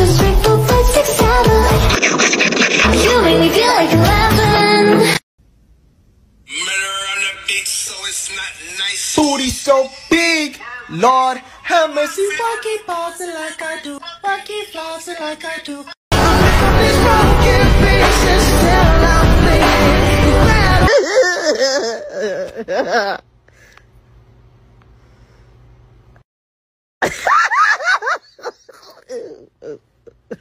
two, three, four, five, six, seven. You make me feel like eleven. Murder on the beat, so it's not nice. Booty so big, Lord have mercy. Why keep bouncing like I do? Why keep flossing like I do? These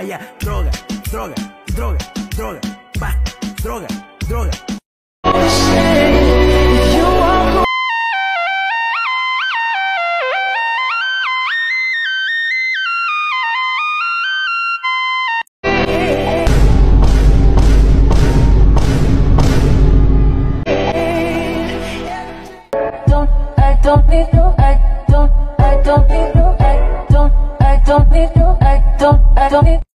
Cocaína ya, droga, droga, droga, droga, pa, droga, droga. No, I don't, need no, I don't, I don't need no, I don't, I don't need.